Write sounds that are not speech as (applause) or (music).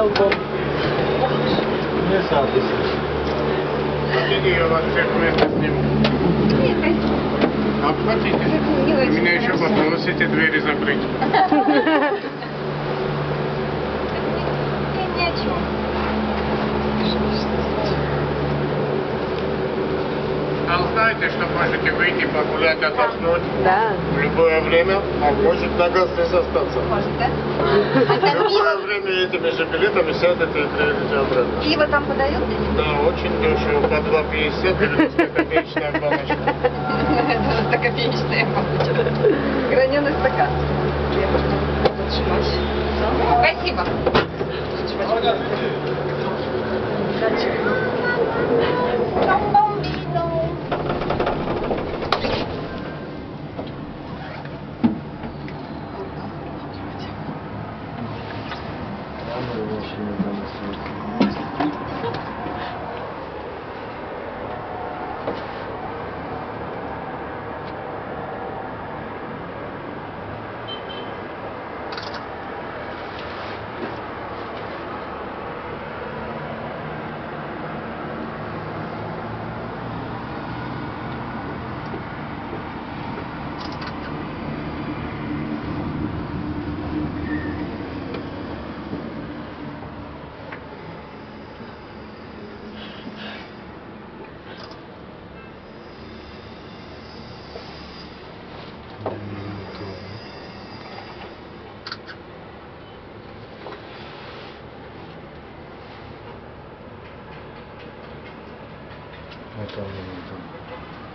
Telkom. Не садись. Обходите я вас всех вместе сниму. Обходите. У меня еще потом, эти двери закрыть. (laughs) знаете, что можете выйти погулять, отдохнуть Да. в любое время, а может на газ здесь остаться. Может, да? В (laughs) А любое пиво? время этими же билетами сядете и приедете обратно. Пиво там подают? Да, очень дешево, по 2,50 или (laughs) копеечная баночка. Это стокопеечная баночка. Граненый стакан. Спасибо. 太高兴了